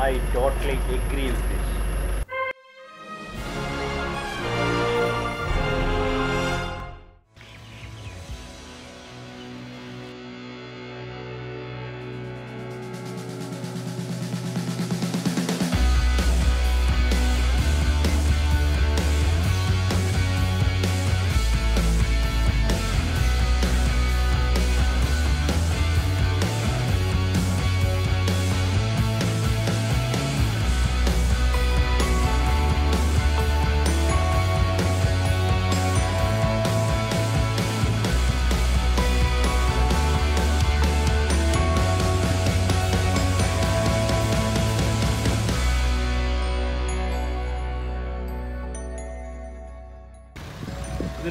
I totally agree with this.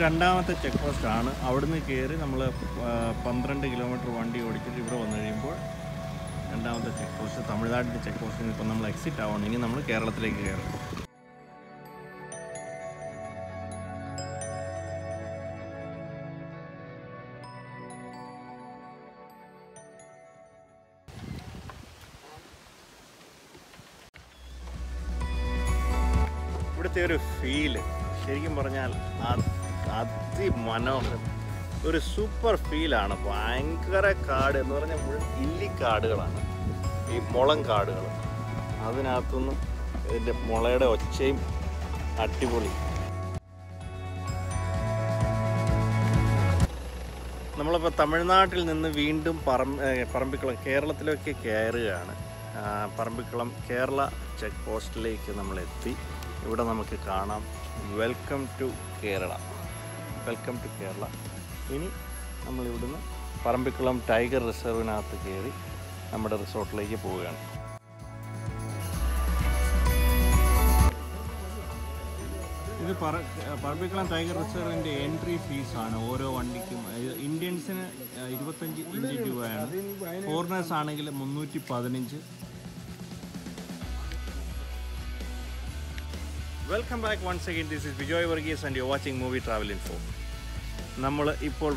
രണ്ടാമത്തെ check post ആണ്. അവിടുന്ന് കയറി നമ്മൾ പന്ത്രണ്ട് കിലോമീറ്റർ വണ്ടി ഓടിച്ചിട്ട് ഇവിടെ വന്നു കഴിയുമ്പോൾ രണ്ടാമത്തെ ചെക്ക് പോസ്റ്റ് തമിഴ്നാടിന്റെ ചെക്ക് പോസ്റ്റിൽ നിന്ന് ഇപ്പം നമ്മൾ എക്സിറ്റ് ആവണം ഇനി നമ്മൾ കേരളത്തിലേക്ക് കയറും ഇവിടുത്തെ ഒരു ഫീൽ ശരിക്കും പറഞ്ഞാൽ അത് അതിമനോഹരം. ഒരു സൂപ്പർ ഫീലാണ്. ഭയങ്കര കാട് എന്ന് പറഞ്ഞാൽ മുഴുവൻ ഇല്ലിക്കാടുകളാണ് ഈ മുളം കാടുകൾ. അതിനകത്തുനിന്ന് ഇതിന്റെ മുളയുടെ ഒച്ചയും അടിപൊളി. നമ്മളിപ്പോൾ തമിഴ്നാട്ടിൽ നിന്ന് വീണ്ടും പറമ്പ് പറമ്പിക്കുളം കേരളത്തിലേക്ക് കയറുകയാണ്. പറമ്പിക്കുളം കേരള ചെക്ക് പോസ്റ്റിലേക്ക് നമ്മൾ എത്തി ഇവിടെ നമുക്ക് കാണാം. Welcome to Kerala. Welcome to Kerala ഇനി നമ്മളിവിടുന്ന് പറമ്പിക്കുളം ടൈഗർ റിസർവിനകത്ത് കയറി നമ്മുടെ റിസോർട്ടിലേക്ക് പോവുകയാണ്. ഇത് പറ പറമ്പിക്കുളം ടൈഗർ റിസർവിന്റെ എൻട്രി ഫീസാണ് ഓരോ വണ്ടിക്കും. ഇന്ത്യൻസിന് ഇരുപത്തഞ്ച് ഇഞ്ച് രൂപയാണ്. ഫോറിനേഴ്സ് ആണെങ്കിൽ മുന്നൂറ്റി പതിനഞ്ച്. Welcome back once again this is Vijoy Varghese and you watching movie travel info നമ്മൾ ഇപ്പോൾ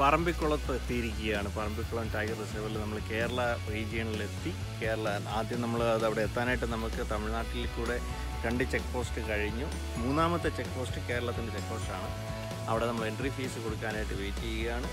പറമ്പിക്കുളത്ത് എത്തിയിരിക്കുകയാണ്. പറമ്പിക്കുളം ടൈഗർ റിസർവിൽ നമ്മൾ കേരള റീജിയണിലെത്തി കേരള ആദ്യം നമ്മൾ അത് അവിടെ എത്താനായിട്ട് നമുക്ക് തമിഴ്നാട്ടിൽ കൂടെ രണ്ട് ചെക്ക് പോസ്റ്റ് കഴിഞ്ഞു. മൂന്നാമത്തെ ചെക്ക് പോസ്റ്റ് കേരളത്തിന്റെ ചെക്ക് പോസ്റ്റാണ് അവിടെ നമ്മൾ എൻട്രി ഫീസ് കൊടുക്കാനായിട്ട് വെയിറ്റ് ചെയ്യുകയാണ്.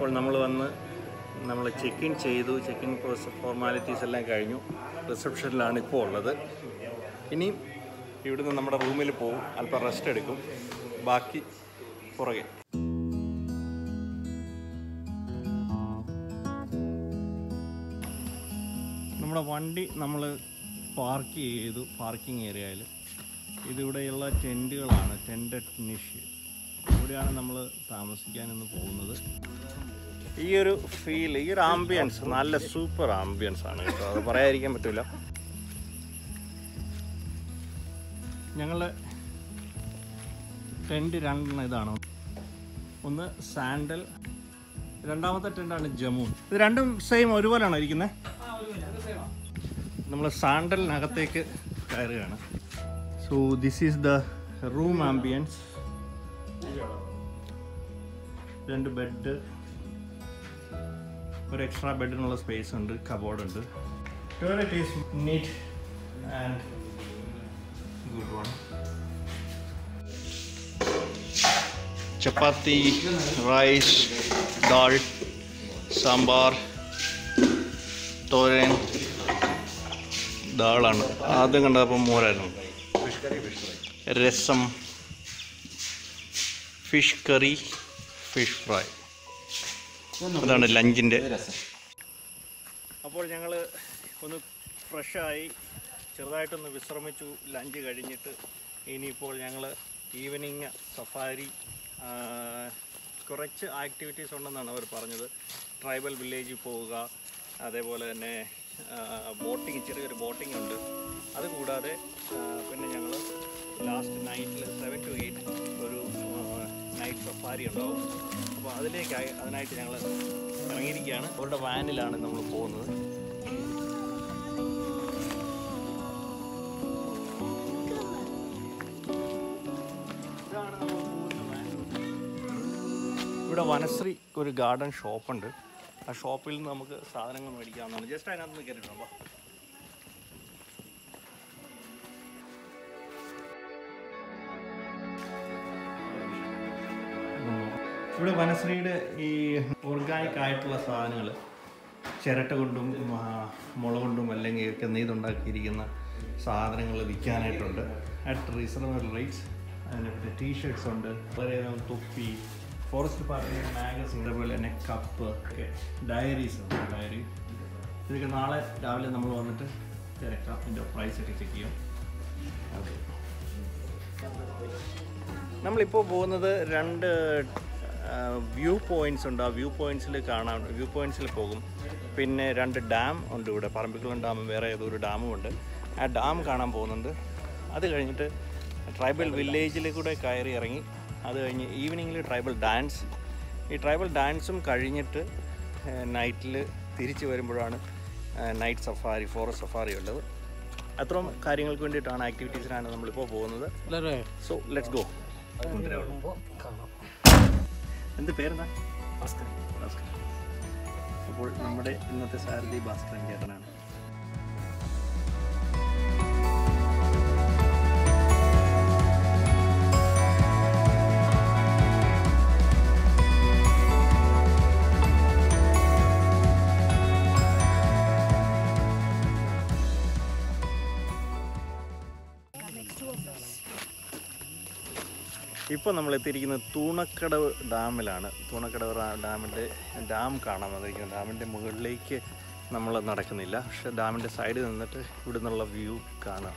അപ്പോൾ നമ്മൾ വന്ന് നമ്മൾ ചെക്ക് ഇൻ ചെയ്തു. ചെക്ക് ഇൻ ഫോർമാലിറ്റീസ് എല്ലാം കഴിഞ്ഞു. റിസപ്ഷനിലാണ് ഇപ്പോൾ ഉള്ളത്. ഇനി ഇവിടുന്ന് നമ്മുടെ റൂമിൽ പോകും. അല്പം റെസ്റ്റ് എടുക്കും. ബാക്കി പുറകെ. നമ്മുടെ വണ്ടി നമ്മൾ പാർക്ക് ചെയ്തു. പാർക്കിംഗ് ഏരിയയിൽ ഇതിവിടെയുള്ള ടെന്റുകളാണ് ടെന്റഡ് നിഷ് ഇവിടെയാണ് നമ്മൾ താമസിക്കാൻ താമസിക്കാനിന്ന് പോകുന്നത്. ഈ ഒരു ഫീൽ ഈ ഒരു ആംബിയൻസ് നല്ല സൂപ്പർ ആംബിയൻസ് ആണ് കേട്ടോ. അത് പറയാതിരിക്കാൻ പറ്റില്ല ഞങ്ങളുടെ ടെന്റ് രണ്ടെണ്ണം ഇതാണ്? ഒന്ന് സാൻഡൽ രണ്ടാമത്തെ ടെന്റാണ് ജമൂൻ. ഇത് രണ്ടും സെയിം ഒരുപോലെയാണോ ഇരിക്കുന്നത് നമ്മൾ സാൻഡലിനകത്തേക്ക് കയറുകയാണ്. So this is the room ambience രണ്ട് ബെഡ് ഒരു എക്സ്ട്രാ ബെഡിനുള്ള സ്പേസ് ഉണ്ട് കബോർഡ് ഉണ്ട്. Toilet is neat and good one chapati rice dal sambar thoran ദാളാണ് ആദ്യം കണ്ടപ്പോൾ മോരായിരുന്നു. രസം ഫിഷ് കറി ഫിഷ് ഫ്രൈ. അതാണ് ലഞ്ചിന്റെ അപ്പോൾ ഞങ്ങൾ ഒന്ന് ഫ്രഷായി ചെറുതായിട്ടൊന്ന് വിശ്രമിച്ചു. ലഞ്ച് കഴിഞ്ഞിട്ട് ഇനിയിപ്പോൾ ഞങ്ങൾ ഈവനിങ് സഫാരി കുറച്ച് ആക്ടിവിറ്റീസ് ഉണ്ടെന്നാണ് അവർ പറഞ്ഞത്. ട്രൈബൽ വില്ലേജിൽ പോവുക അതേപോലെ തന്നെ ബോട്ടിങ് ചെറിയൊരു ബോട്ടിംഗ് ഉണ്ട്. അതുകൂടാതെ പിന്നെ ഞങ്ങൾ ലാസ്റ്റ് നൈറ്റിൽ സെവൻ ടു എയ്റ്റ് ഒരു നൈറ്റ് സഫാരി ഉണ്ടാവും. അപ്പോൾ അതിലേക്കായി അതിനായിട്ട് ഞങ്ങൾ ഇറങ്ങിയിരിക്കുകയാണ്. അവരുടെ വാനിലാണ് നമ്മൾ പോകുന്നത് ഇവിടെ വനശ്രീ ഒരു ഗാർഡൻ ഷോപ്പുണ്ട്. ആ ഷോപ്പിൽ നിന്ന് നമുക്ക് സാധനങ്ങൾ മേടിക്കാവുന്നതാണ്. ജസ്റ്റ് അതിനകത്ത് നിന്ന് കയറിയിട്ടുണ്ടോ. ഇവിടെ വനശ്രീയുടെ ഈ ഓർഗാനിക് ആയിട്ടുള്ള സാധനങ്ങൾ ചിരട്ട കൊണ്ടും മുള കൊണ്ടും അല്ലെങ്കിൽ ഒക്കെ നെയ്തുണ്ടാക്കിയിരിക്കുന്ന സാധനങ്ങൾ വിൽക്കാനായിട്ടുണ്ട്. അറ്റ് റീസണബിൾ റേറ്റ്സ് അതിന്റെ പിന്നെ ടീഷർട്ട്സ് ഉണ്ട്. വളരെയധികം തൊപ്പി. ഫോറസ്റ്റ് ഡിപ്പാർട്ട്മെന്റ് മാഗസിൻ അതുപോലെ തന്നെ കപ്പ് ഒക്കെ. ഡയറീസ് ഉണ്ട് ഡയറി ഇതൊക്കെ നാളെ രാവിലെ നമ്മൾ വന്നിട്ട് തിരക്കാം. ഇതിന്റെ പ്രൈസ് ഒക്കെ ചെക്ക് ചെയ്യാം. നമ്മളിപ്പോൾ പോകുന്നത് രണ്ട് വ്യൂ പോയിന്റ്സ് ഉണ്ട്. ആ വ്യൂ പോയിന്റ്സിൽ കാണാൻ വ്യൂ പോയിന്റ്സിൽ പോകും. പിന്നെ രണ്ട് ഡാം ഉണ്ട് ഇവിടെ. പറമ്പിക്കുളം ഡാമും വേറെ ഏതോ ഒരു ഡാമും ഉണ്ട്. ആ ഡാം കാണാൻ പോകുന്നുണ്ട്. അത് കഴിഞ്ഞിട്ട് ട്രൈബൽ വില്ലേജിൽ കൂടെ കയറി ഇറങ്ങി. അത് കഴിഞ്ഞ് ഈവനിങ്ങിൽ ട്രൈബൽ ഡാൻസ് ഈ ട്രൈബൽ ഡാൻസും കഴിഞ്ഞിട്ട് നൈറ്റിൽ തിരിച്ച് വരുമ്പോഴാണ് നൈറ്റ് സഫാരി ഫോറസ്റ്റ് സഫാരി ഉള്ളത്. അത്രയും കാര്യങ്ങൾക്ക് വേണ്ടിയിട്ടാണ് ആക്ടിവിറ്റീസിനാണ് നമ്മളിപ്പോൾ പോകുന്നത്. സോ ലെറ്റ്സ് ഗോ എന്ത് പേരെന്താ? ഭാസ്കരൻ. ഭാസ്കരൻ. അപ്പോൾ നമ്മുടെ ഇന്നത്തെ സാരഥി ഭാസ്കരൻ ചേട്ടനാണ്. ഇപ്പോൾ നമ്മൾ എത്തിയിരിക്കുന്നത് തൂണക്കടവ് ഡാമിലാണ്. തൂണക്കടവ് ഡാമിന്റെ ഡാം കാണാൻ വന്നിരിക്കുന്നത് ഡാമിന്റെ മുകളിലേക്ക് നമ്മൾ നടക്കുന്നില്ല. പക്ഷെ ഡാമിന്റെ സൈഡിൽ നിന്നിട്ട് ഇവിടെ നിന്നുള്ള വ്യൂ കാണാം.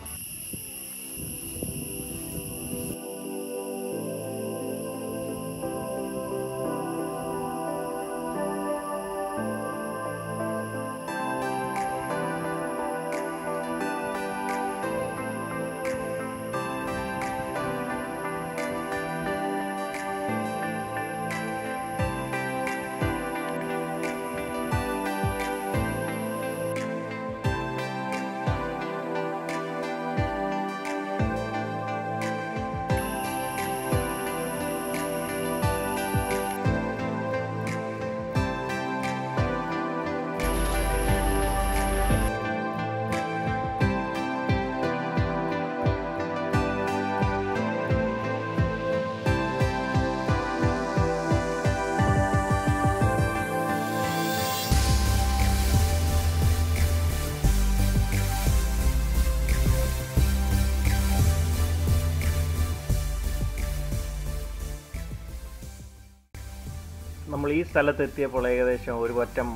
നമ്മൾ ഈ സ്ഥലത്ത് എത്തിയപ്പോൾ ഏകദേശം ഒരു പറ്റം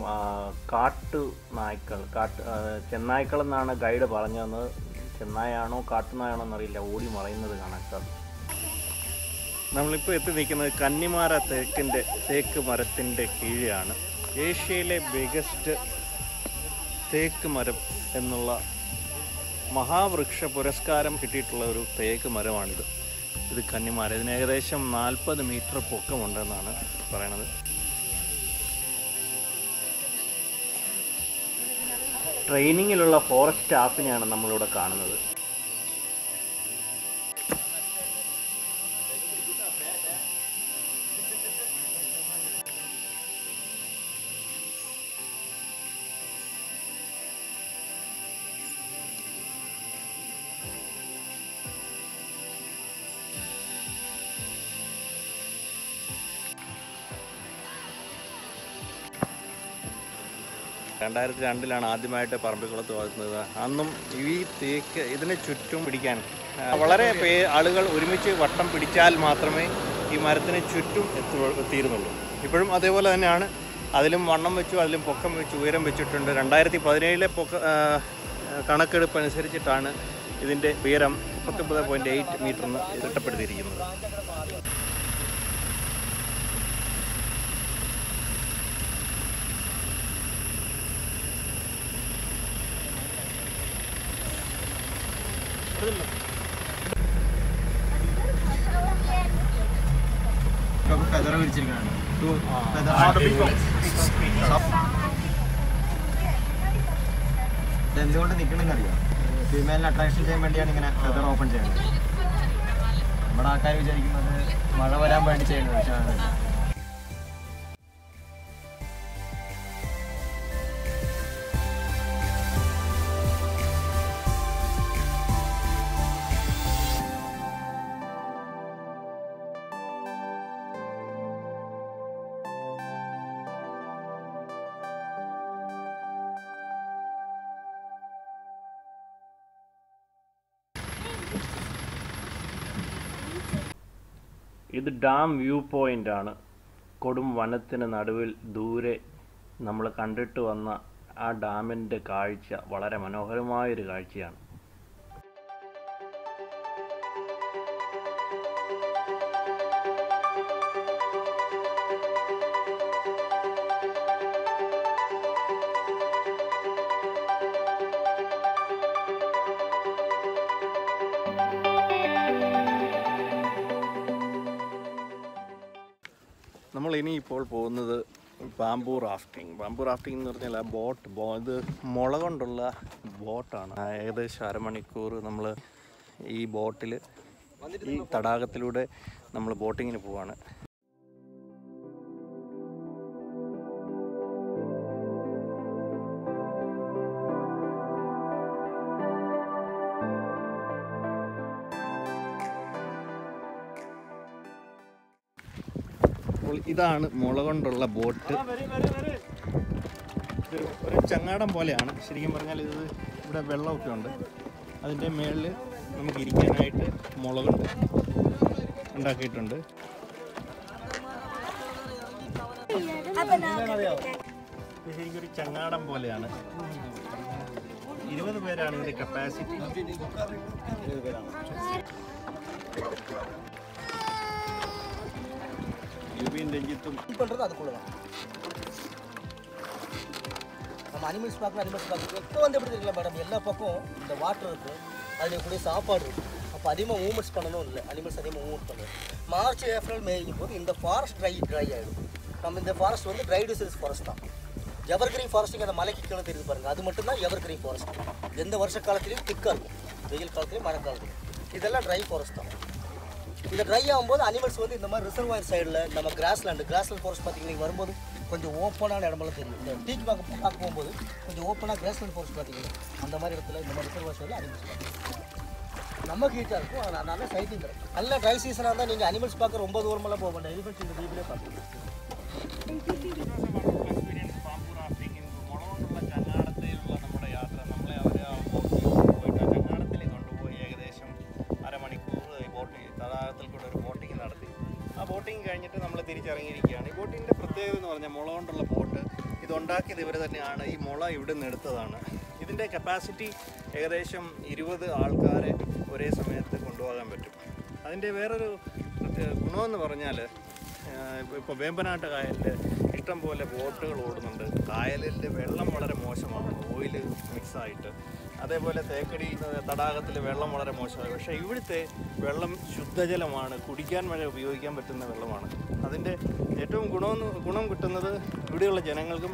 കാട്ടു നായ്ക്കൾ കാട്ട് ചെന്നായ്ക്കൾ എന്നാണ് ഗൈഡ് പറഞ്ഞു തന്നത്. ചെന്നായാണോ കാട്ടുനായാണോ എന്നറിയില്ല. ഓടി മറയുന്നത് കാണാൻ സാധിക്കും. നമ്മളിപ്പോൾ എത്തി നിൽക്കുന്നത് കന്നിമാര തേക്കിന്റെ തേക്ക് മരത്തിന്റെ കീഴിലാണ്. ഏഷ്യയിലെ ബിഗസ്റ്റ് തേക്ക് മരം എന്നുള്ള മഹാവൃക്ഷ പുരസ്കാരം കിട്ടിയിട്ടുള്ള ഒരു തേക്ക് മരമാണിത്. ഇത് കന്നിമാര ഇതിന് ഏകദേശം നാൽപ്പത് മീറ്റർ പൊക്കമുണ്ടെന്നാണ് പറയണത്. ട്രെയിനിങ്ങിലുള്ള ഫോറസ്റ്റ് സ്റ്റാഫിനെയാണ് നമ്മളിവിടെ കാണുന്നത്. രണ്ടായിരത്തി രണ്ടിലാണ് ആദ്യമായിട്ട് പറമ്പിക്കുളത്ത് വളർത്തുന്നത് അന്നും ഈ തേക്ക് ഇതിനെ ചുറ്റും പിടിക്കാൻ വളരെ പേ ആളുകൾ ഒരുമിച്ച് വട്ടം പിടിച്ചാൽ മാത്രമേ ഈ മരത്തിന് ചുറ്റും എത്തു എത്തിയിരുന്നുള്ളൂ. ഇപ്പോഴും അതേപോലെ തന്നെയാണ്. അതിലും വണ്ണം വെച്ചു അതിലും പൊക്കം വെച്ചു ഉയരം വെച്ചിട്ടുണ്ട്. രണ്ടായിരത്തി പതിനേഴിലെ പൊക്ക കണക്കെടുപ്പ് അനുസരിച്ചിട്ടാണ് ഇതിന്റെ ഉയരം മുപ്പത്തൊമ്പത് പോയിന്റ് എയ്റ്റ് മീറ്ററിന് തിട്ടപ്പെടുത്തിയിരിക്കുന്നത് ഫെദർ എന്തുകൊണ്ട് നിൽക്കണമെന്ന് അറിയാം? ഫീമെയിലിനെ അട്രാക്ഷൻ ചെയ്യാൻ വേണ്ടിയാണ് ഇങ്ങനെ ഫെദർ ഓപ്പൺ ചെയ്യുന്നത്. നമ്മുടെ ആൾക്കാർ വിചാരിക്കുന്നത് മഴ വരാൻ വേണ്ടി ചെയ്യുന്നത്. പക്ഷേ ഇത് ഡാം വ്യൂ ആണ്. കൊടും വനത്തിന് നടുവിൽ ദൂരെ നമ്മൾ കണ്ടിട്ട് വന്ന ആ ഡാമിന്റെ കാഴ്ച വളരെ മനോഹരമായൊരു കാഴ്ചയാണ്. നമ്മൾ ഇനി ഇപ്പോൾ പോകുന്നത് ബാംബു റാഫ്റ്റിംഗ് ബാംബു റാഫ്റ്റിംഗ് എന്ന് പറഞ്ഞാൽ ആ ബോട്ട് ബോ ഇത് മുള കൊണ്ടുള്ള ബോട്ടാണ്. ഏകദേശം അരമണിക്കൂർ നമ്മൾ ഈ ബോട്ടിൽ ഈ തടാകത്തിലൂടെ നമ്മൾ ബോട്ടിങ്ങിന് പോവാണ്. ഇതാണ് മുള കൊണ്ടുള്ള ബോട്ട്. ഒരു ചങ്ങാടം പോലെയാണ്. ശരിക്കും പറഞ്ഞാൽ ഇത് ഇവിടെ വെള്ളമൊക്കെ ഉണ്ട്. അതിന്റെ മേളിൽ നമുക്ക് ഇരിക്കാനായിട്ട് മുള കൊണ്ട് ഉണ്ടാക്കിയിട്ടുണ്ട് ശരിക്കൊരു ചങ്ങാടം പോലെയാണ്. ഇരുപത് പേരാണ് ഇതിന്റെ കപ്പാസിറ്റി ഇരുപത് പേരാണ് வீண்டெங்கித்தும் பண்ணுறது அதுக்குள்ள தான். நம்ம அனிமல்ஸ் பார்க்கணும் அனிமல்ஸ் பார்க்கணும் இப்போ வந்து எப்படி தெரியல மேடம் எல்லா பக்கம் இந்த வாட்டர் இருக்கும் அதில் கூட சாப்பாடு இருக்கும் அப்போ அதிகமாக மூவ்மெண்ட்ஸ் பண்ணணும் இல்லை. அனிமல்ஸ் அதிகமாக மூவ்மெண்ட் பண்ணணும். மார்ச் ஏப்ரல் மேய்க்கும் போது இந்த ஃபாரஸ்ட் ட்ரை ட்ரை ஆகிடும் நம்ம இந்த ஃபாரஸ்ட் வந்து ட்ரை டிசைஸ் ஃபாரஸ்ட் தான். எவர் எவர்கிரீன் ஃபாரஸ்டிங் அந்த மலைக்கு கீழே தெரியுது பாருங்கள் அது மட்டும் தான் எவர்கிரீன் ஃபாரஸ்ட் எந்த வருஷ காலத்துலேயும் திக்காக இருக்கும். வெயில் காலத்துலேயும் மழை காலத்துலையும். இதெல்லாம் ட்ரை ஃபாரஸ்ட் தான். இந்த ட்ரை ஆகும்போது அனிமல்ஸ் வந்து இந்த மாதிரி ரிசர்வாயர் சைடில் நம்ம கிராஸ்லேண்டு கிராஸ்லேண்ட் ஃபாரஸ்ட் பார்த்தீங்கன்னா வரும்போது கொஞ்சம் ஓப்பனான இடமெல்லாம் தெரியும். இந்த டீச் பார்க்க பார்க்க போகும்போது கொஞ்சம் ஓப்பனாக கிராஸ்லேண்ட் ஃபாரஸ்ட் பார்த்தீங்கன்னா அந்த மாதிரி இடத்துல இந்த மாதிரி ரிசர்வாயர் சைடில் அனிமல்ஸ் நம்ம ஹீட்டாக இருக்கும் அதனால் நல்ல சைட்டிங் கிடைக்கும். நல்ல ட்ரை சீசனாக இருந்தால் நீங்கள் அனிமல்ஸ் பார்க்க ரொம்ப தூரமெல்லாம் போக மாட்டேன் எலிமெண்ட்ஸ் இந்த டீப்லேயே பார்க்கலாம். പറഞ്ഞാൽ മുള കൊണ്ടുള്ള ബോട്ട് ഇതുണ്ടാക്കിയത് ഇവർ തന്നെയാണ്. ഈ മുള ഇവിടെ നിന്ന് എടുത്തതാണ്. ഇതിന്റെ കപ്പാസിറ്റി ഏകദേശം ഇരുപത് ആൾക്കാരെ ഒരേ സമയത്ത് കൊണ്ടുപോകാൻ പറ്റും. അതിന്റെ വേറൊരു ഗുണമെന്ന് പറഞ്ഞാൽ ഇപ്പോൾ വേമ്പനാട്ട് കായലിൽ ഇഷ്ടം പോലെ ബോട്ടുകൾ ഓടുന്നുണ്ട്. കായലിൽ വെള്ളം വളരെ മോശമാണ്. ഓയിൽ മിക്സായിട്ട്. അതേപോലെ തേക്കടി തടാകത്തിൽ വെള്ളം വളരെ മോശമാണ്. പക്ഷേ ഇവിടുത്തെ വെള്ളം ശുദ്ധജലമാണ്. കുടിക്കാൻ വരെ ഉപയോഗിക്കാൻ പറ്റുന്ന വെള്ളമാണ്. അതിന്റെ ഏറ്റവും ഗുണമെന്ന് ഗുണം കിട്ടുന്നത് ഇവിടെയുള്ള ജനങ്ങൾക്കും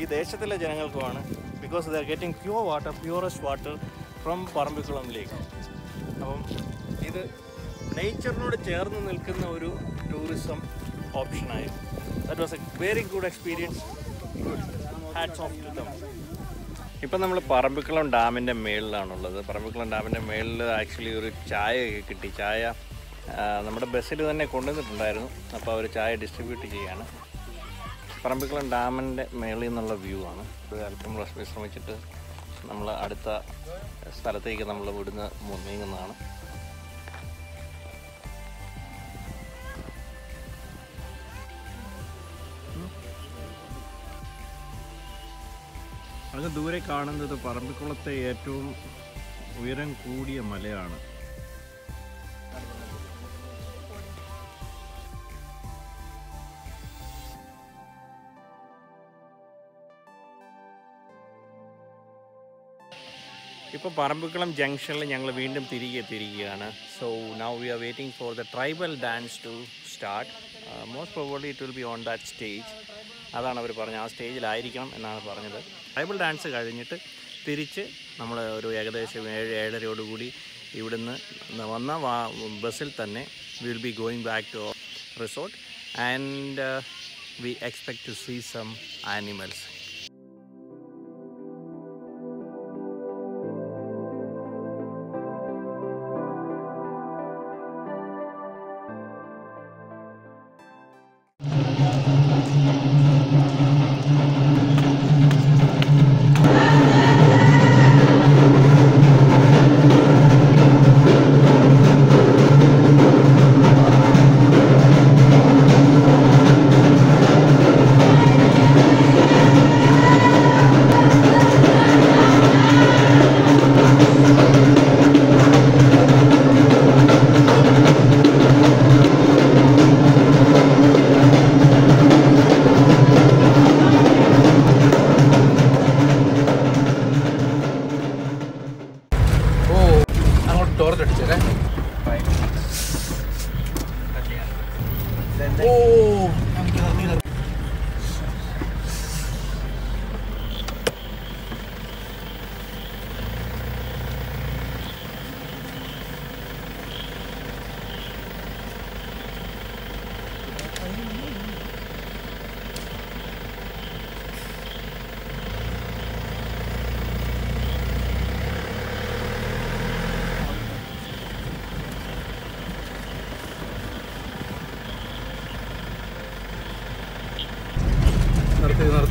ഈ ദേശത്തിലെ ജനങ്ങൾക്കുമാണ്. Because they are getting pure water purest water from Parambikulam lake അപ്പം ഇത് നേച്ചറിനോട് ചേർന്ന് നിൽക്കുന്ന ഒരു tourism ഓപ്ഷനായിരുന്നു that was a very good experience hats off to them ഇപ്പം നമ്മൾ പറമ്പിക്കുളം ഡാമിന്റെ മേളിലാണുള്ളത്. പറമ്പിക്കുളം ഡാമിന്റെ മേളിൽ ആക്ച്വലി ഒരു ചായ കിട്ടി. ചായ നമ്മുടെ ബസ്സിൽ തന്നെ കൊണ്ടുവന്നിട്ടുണ്ടായിരുന്നു. അപ്പോൾ അവർ ചായ ഡിസ്ട്രിബ്യൂട്ട് ചെയ്യുകയാണ്. പറമ്പിക്കുളം ഡാമിന്റെ മേളിൽ നിന്നുള്ള വ്യൂ ആണ്. അല്പം വിശ്രമിച്ചിട്ട് നമ്മൾ അടുത്ത സ്ഥലത്തേക്ക് നമ്മൾ ഇവിടുന്ന് മുന്നീങ്ങുന്നതാണ് നീങ്ങുന്നതാണ് അങ്ങ് ദൂരെ കാണുന്നത് പറമ്പിക്കുളത്തെ ഏറ്റവും ഉയരം കൂടിയ മലയാണ്. പറമ്പിക്കുളം ജംഗ്ഷനിൽ ഞങ്ങൾ വീണ്ടും തിരികെ എത്തിയിരിക്കുകയാണ് so now we are waiting for the tribal dance to start most probably it will be on that stage അതാണ് അവർ പറഞ്ഞത്. ആ സ്റ്റേജിലായിരിക്കണം എന്നാണ് പറഞ്ഞത്. ട്രൈബൽ ഡാൻസ് കഴിഞ്ഞിട്ട് തിരിച്ച് നമ്മൾ ഒരു ഏകദേശം ഏഴ് ഏഴരയോടുകൂടി ഇവിടുന്ന് വന്ന ബസ്സിൽ തന്നെ will be going back to resort and we expect to see some animals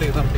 这个在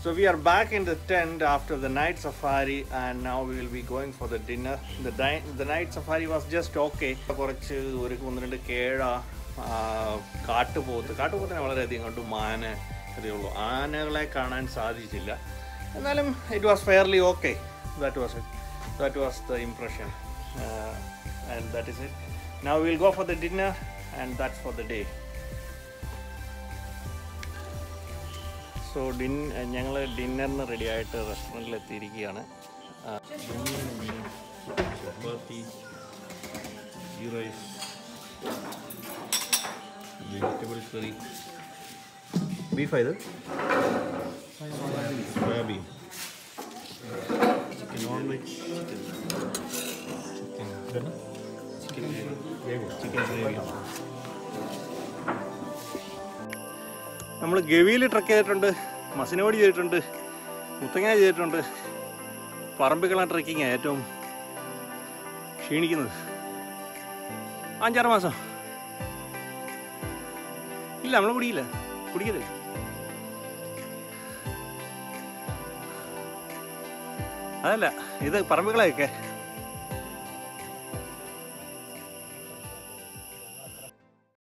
So we are back in the tent after the night safari and now we will be going for the dinner. The, di- the night safari was just okay. കുറച്ച് ഒരു ഒന്ന് രണ്ട് കേഴ കാട്ടുപോത്ത്. കാട്ടുപോത്തിനെ വളരെയധികം കണ്ടു. മാന അതേ ഉള്ളൂ. ആനകളെ കാണാൻ സാധിച്ചില്ല. എന്നാലും it was fairly okay that was it that was the impression and that is it now will go for the dinner and that's for the day so didn't ഞങ്ങൾ ഡിന്നറിന് റെഡി ആയിട്ട് റെസ്റ്റോറന്റിൽ എത്തിയിരിക്കുകയാണ്. Chapati ghee rice vegetable curry. Beef ഇത് soybean. Chicken. Non veg chicken. Chicken chicken gravy. നമ്മൾ ഗവിയിൽ truck ചെയ്തിട്ടുണ്ട് മസിനോടി ചെയ്തിട്ടുണ്ട് മുത്തങ്ങ ചെയ്തിട്ടുണ്ട്. പറമ്പിക്കള ട്രക്കിങ് ഏറ്റവും ക്ഷീണിക്കുന്നത്. അഞ്ചാറ് മാസം. ഇല്ല നമ്മൾ കുടിക്കില്ല. കുടിക്കത്തില്ല. അതല്ല ഇത് പറമ്പുകളെയൊക്കെ